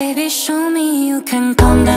Baby, show me you can come